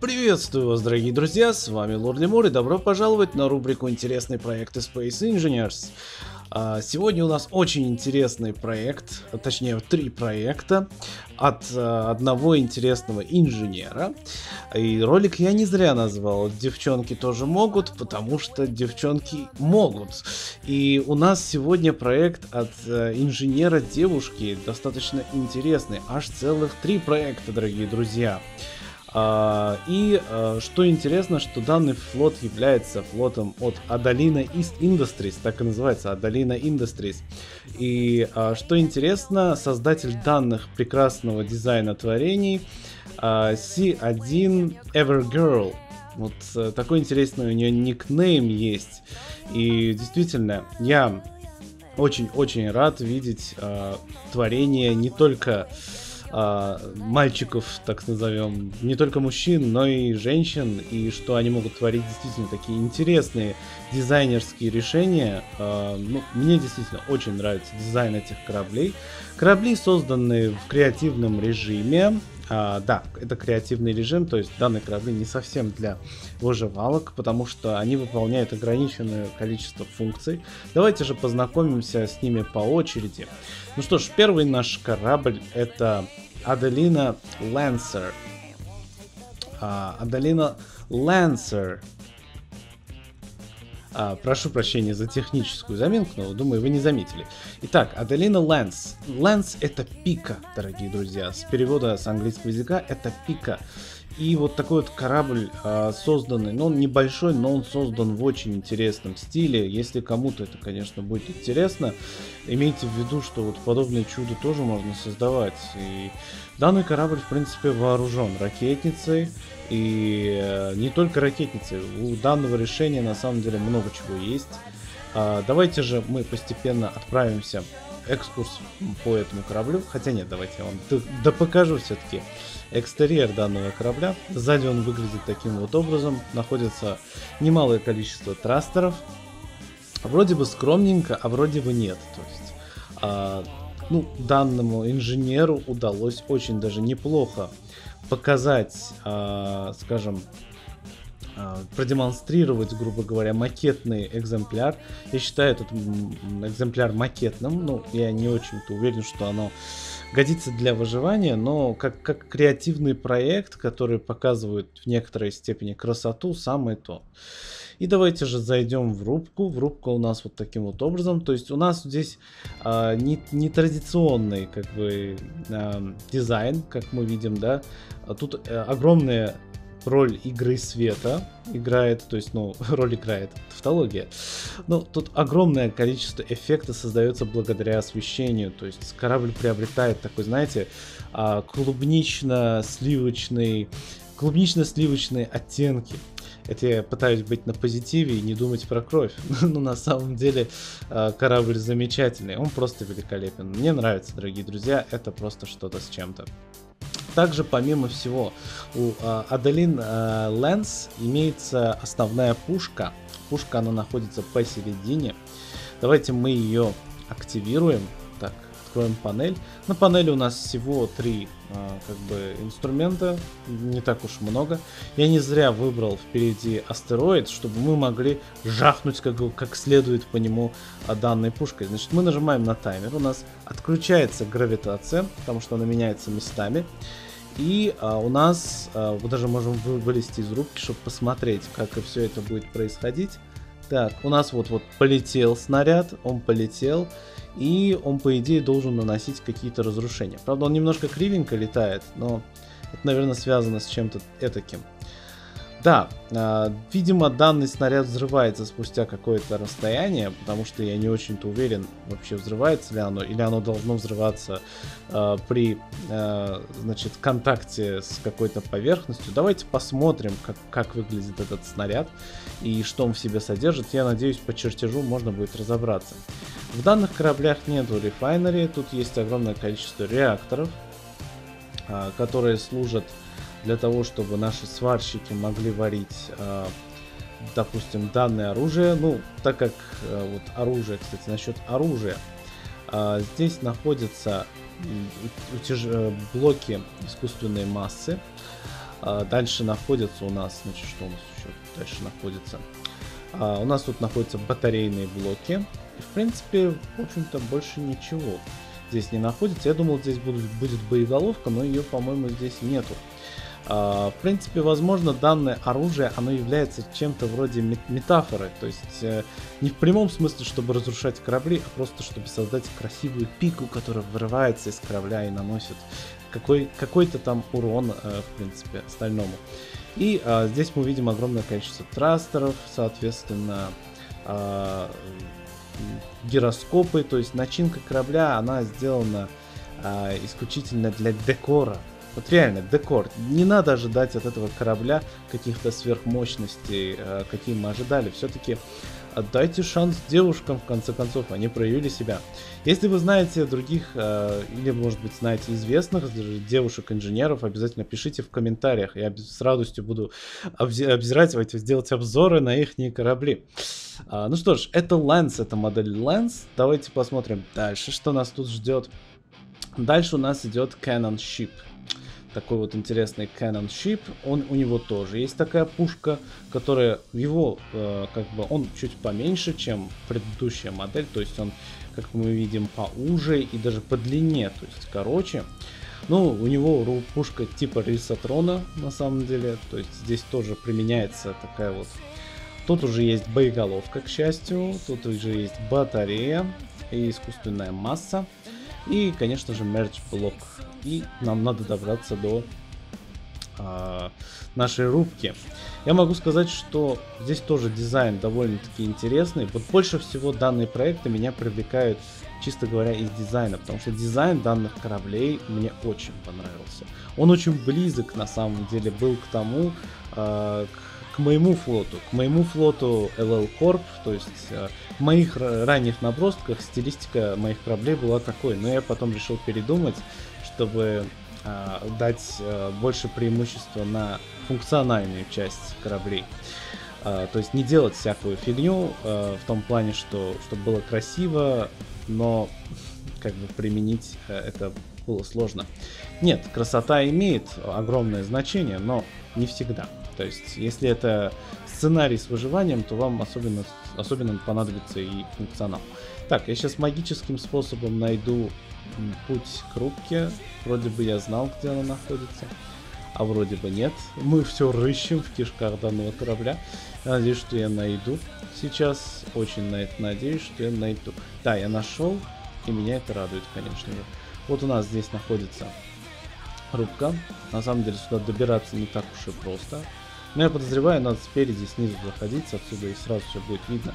Приветствую вас, дорогие друзья, с вами Лорд Лемур и добро пожаловать на рубрику «Интересные проекты Space Engineers». А, сегодня у нас очень интересный проект, точнее три проекта от а, одного интересного инженера. И ролик я не зря назвал «Девчонки тоже могут», потому что девчонки могут. И у нас сегодня проект от а, инженера девушки, достаточно интересный, аж целых три проекта, дорогие друзья. А, и а, что интересно, что данный флот является флотом от Adalina East Industries, так и называется, Adalina Industries. И а, что интересно, создатель данных прекрасного дизайна творений C1 Evergirl. Вот э, такой интересный у нее никнейм есть. И действительно, я очень-очень рад видеть творение не только а, мальчиков, так назовем, не только мужчин, но и женщин, и что они могут творить действительно такие интересные дизайнерские решения. А, ну, мне действительно очень нравится дизайн этих кораблей. Корабли созданы в креативном режиме, а, да, это креативный режим, то есть данные корабли не совсем для выживалок, потому что они выполняют ограниченное количество функций. Давайте же познакомимся с ними по очереди. Ну что ж, первый наш корабль это Аделина Лансер. Аделина Лансер. А, прошу прощения за техническую заминку, но думаю, вы не заметили. Итак, Аделина Лэнс. Лэнс это пика, дорогие друзья. С перевода с английского языка это пика. И вот такой вот корабль э, созданный, ну он небольшой, но он создан в очень интересном стиле. Если кому-то это, конечно, будет интересно, имейте в виду, что вот подобные чудо тоже можно создавать. И данный корабль, в принципе, вооружен ракетницей. И э, не только ракетницей, у данного решения на самом деле много чего есть. А, давайте же мы постепенно отправимся экскурс по этому кораблю. Хотя нет, давайте я вам да покажу все-таки экстерьер данного корабля. Сзади он выглядит таким вот образом. Находится немалое количество трастеров. Вроде бы скромненько, а вроде бы нет. То есть, а, ну, данному инженеру удалось очень даже неплохо показать, а, скажем, а, продемонстрировать, грубо говоря, макетный экземпляр. Я считаю этот экземпляр макетным. Ну, я не очень-то уверен, что оно годится для выживания, но как, как креативный проект, который показывает в некоторой степени красоту, самое то. И давайте же зайдем в рубку. В рубку у нас вот таким вот образом. То есть у нас здесь а, не, не традиционный как бы а, дизайн, как мы видим, да. А тут а, огромная роль игры света играет, то есть, ну, роль играет тавтология. Но тут огромное количество эффекта создается благодаря освещению, то есть корабль приобретает такой, знаете, клубнично-сливочный, клубнично-сливочные оттенки. Это я пытаюсь быть на позитиве и не думать про кровь. Но на самом деле а, корабль замечательный, он просто великолепен. Мне нравится, дорогие друзья, это просто что-то с чем-то. Также, помимо всего, у э, Адалин э, Лэнс имеется основная пушка. Пушка, она находится посередине. Давайте мы ее активируем. Откроем панель. На панели у нас всего три а, как бы инструмента, не так уж много. Я не зря выбрал впереди астероид, чтобы мы могли жахнуть как, как следует по нему а, данной пушкой. Значит, мы нажимаем на таймер, у нас отключается гравитация, потому что она меняется местами. И а, у нас, а, мы даже можем вы, вылезти из рубки, чтобы посмотреть, как все это будет происходить. Так, у нас вот-вот полетел снаряд, он полетел и он, по идее, должен наносить какие-то разрушения. Правда, он немножко кривенько летает, но это, наверное, связано с чем-то этаким. Да, э, видимо, данный снаряд взрывается спустя какое-то расстояние, потому что я не очень-то уверен, вообще взрывается ли оно, или оно должно взрываться э, при, э, значит, контакте с какой-то поверхностью. Давайте посмотрим, как, как выглядит этот снаряд и что он в себе содержит. Я надеюсь, по чертежу можно будет разобраться. В данных кораблях нету рефайнери, тут есть огромное количество реакторов, э, которые служат для того, чтобы наши сварщики могли варить, э, допустим, данное оружие. Ну, так как э, вот оружие, кстати, насчет оружия. Э, здесь находятся утяж... блоки искусственной массы. А, дальше находится у нас, значит, что у нас еще дальше находится? А, у нас тут находятся батарейные блоки. И, в принципе, в общем-то, больше ничего здесь не находится. Я думал, здесь будет, будет боеголовка, но ее, по-моему, здесь нету. А, в принципе, возможно, данное оружие, оно является чем-то вроде метафоры. То есть, э, не в прямом смысле, чтобы разрушать корабли, а просто, чтобы создать красивую пику, которая вырывается из корабля и наносит какой, какой-то там урон, э, в принципе, стальному. И а, здесь мы видим огромное количество трастеров, соответственно, а, гироскопы, то есть начинка корабля, она сделана а, исключительно для декора. Вот реально, декор. Не надо ожидать от этого корабля каких-то сверхмощностей, а, какие мы ожидали. Все-таки Отдайте шанс девушкам, в конце концов, они проявили себя. Если вы знаете других, э, или, может быть, знаете известных девушек-инженеров, обязательно пишите в комментариях. Я с радостью буду обзирать, сделать обзоры на их корабли. А, ну что ж, это Lens, это модель Lens. Давайте посмотрим дальше, что нас тут ждет. Дальше у нас идет Canon Ship такой вот интересный Canon Ship. Он, у него тоже есть такая пушка, которая его, э, как бы, он чуть поменьше, чем предыдущая модель. То есть он, как мы видим, поуже и даже по длине, то есть короче. Ну, у него пушка типа Рельсотрона, на самом деле. То есть здесь тоже применяется такая вот... Тут уже есть боеголовка, к счастью. Тут уже есть батарея и искусственная масса. И, конечно же, мерч блок. И нам надо добраться до а, нашей рубки. Я могу сказать, что здесь тоже дизайн довольно-таки интересный. Вот больше всего данные проекты меня привлекают, чисто говоря, из дизайна, потому что дизайн данных кораблей мне очень понравился. Он очень близок, на самом деле, был к тому, э, к моему флоту. К моему флоту LL Corp, то есть э, в моих ранних набросках стилистика моих кораблей была такой, но я потом решил передумать, чтобы э, дать э, больше преимущества на функциональную часть кораблей. То есть не делать всякую фигню в том плане, что чтобы было красиво, но как бы применить это было сложно. Нет, красота имеет огромное значение, но не всегда. То есть, если это сценарий с выживанием, то вам особенно, особенно понадобится и функционал. Так, я сейчас магическим способом найду путь к рубке. Вроде бы я знал, где она находится. А вроде бы нет. Мы все рыщем в кишках данного корабля. Я надеюсь, что я найду. Сейчас очень на это надеюсь, что я найду. Да, я нашел. И меня это радует, конечно же. Вот у нас здесь находится рубка. На самом деле сюда добираться не так уж и просто. Но я подозреваю, надо спереди, снизу заходить отсюда и сразу все будет видно.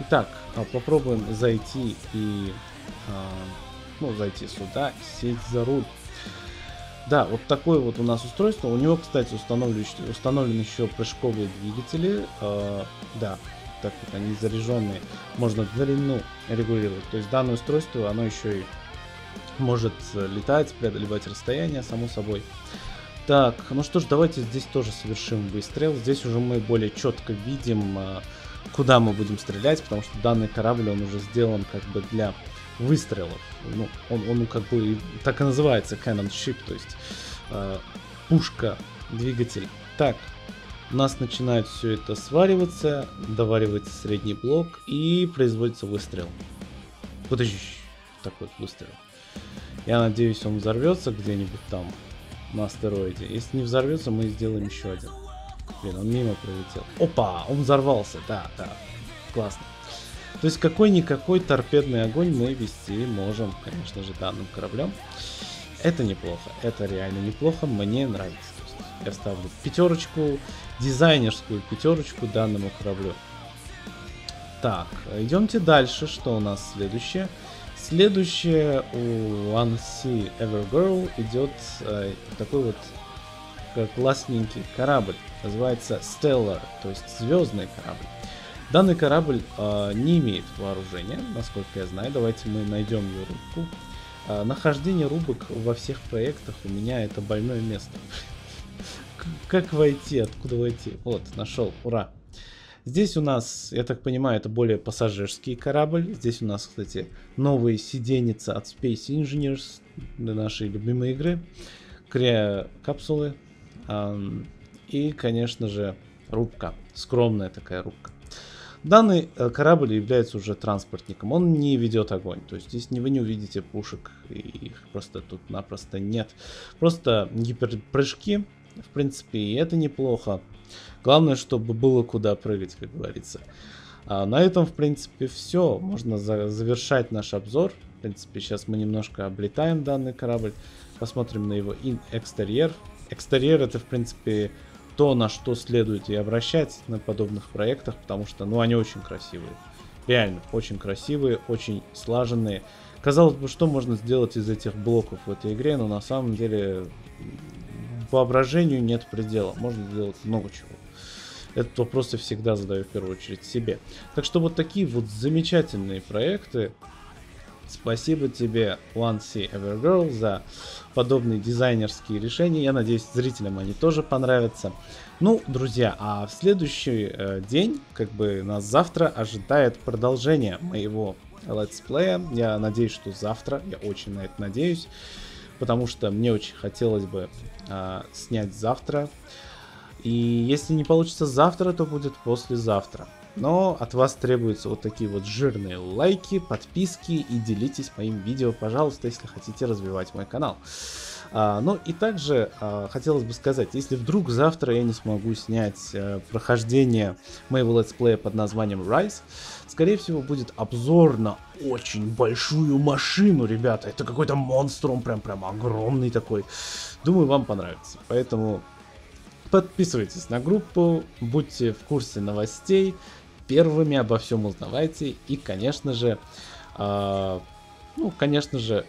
Итак, а, попробуем зайти и... А, ну, зайти сюда сесть за руль. Да, вот такое вот у нас устройство. У него, кстати, установлен, установлен еще прыжковые двигатели. Э, да, так вот они заряженные. Можно длину регулировать. То есть данное устройство, оно еще и может летать, преодолевать расстояние, само собой. Так, ну что ж, давайте здесь тоже совершим выстрел. Здесь уже мы более четко видим, а, куда мы будем стрелять, потому что данный корабль, он уже сделан как бы для выстрелов. Ну, он, он как бы так и называется Cannon Ship, то есть э, пушка, двигатель. Так, у нас начинает все это свариваться, доваривается средний блок и производится выстрел. Подожди, так вот выстрел. Я надеюсь, он взорвется где-нибудь там на астероиде. Если не взорвется, мы сделаем еще один. Блин, он мимо пролетел. Опа, он взорвался, да, да. Классно. То есть какой-никакой торпедный огонь мы вести можем, конечно же, данным кораблем. Это неплохо, это реально неплохо, мне нравится. Я ставлю пятерочку, дизайнерскую пятерочку данному кораблю. Так, идемте дальше, что у нас следующее. Следующее у One Sea Evergirl идет э, такой вот классненький корабль. Называется Stellar, то есть звездный корабль. Данный корабль э, не имеет вооружения, насколько я знаю. Давайте мы найдем ее рубку. Э, нахождение рубок во всех проектах у меня это больное место. Как войти? Откуда войти? Вот, нашел. Ура! Здесь у нас, я так понимаю, это более пассажирский корабль. Здесь у нас, кстати, новые сиденьица от Space Engineers для нашей любимой игры. Кря капсулы. И, конечно же, рубка. Скромная такая рубка. Данный э, корабль является уже транспортником, он не ведет огонь, то есть здесь вы не увидите пушек, их просто тут-напросто нет. Просто гиперпрыжки, в принципе, и это неплохо. Главное, чтобы было куда прыгать, как говорится. А на этом, в принципе, все. Можно за завершать наш обзор. В принципе, сейчас мы немножко облетаем данный корабль. Посмотрим на его экстерьер. Экстерьер это, в принципе, то, на что следует и обращать на подобных проектах, потому что, ну, они очень красивые. Реально, очень красивые, очень слаженные. Казалось бы, что можно сделать из этих блоков в этой игре, но на самом деле воображению нет предела. Можно сделать много чего. Этот вопрос я всегда задаю в первую очередь себе. Так что вот такие вот замечательные проекты. Спасибо тебе, One C Evergirl, за подобные дизайнерские решения. Я надеюсь, зрителям они тоже понравятся. Ну, друзья, а в следующий э, день, как бы нас завтра ожидает продолжение моего летсплея. Я надеюсь, что завтра, я очень на это надеюсь, потому что мне очень хотелось бы э, снять завтра. И если не получится завтра, то будет послезавтра. Но от вас требуются вот такие вот жирные лайки, подписки и делитесь моим видео, пожалуйста, если хотите развивать мой канал. А, ну и также а, хотелось бы сказать, если вдруг завтра я не смогу снять а, прохождение моего летсплея под названием Rise, скорее всего будет обзор на очень большую машину, ребята. Это какой-то монстр, он прям прям огромный такой. Думаю, вам понравится. Поэтому подписывайтесь на группу, будьте в курсе новостей, первыми обо всем узнавайте. И, конечно же, э, ну, конечно же,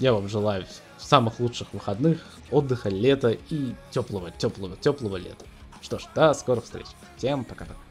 я вам желаю самых лучших выходных, отдыха, лета и теплого, теплого, теплого лета. Что ж, до скорых встреч. Всем пока-пока.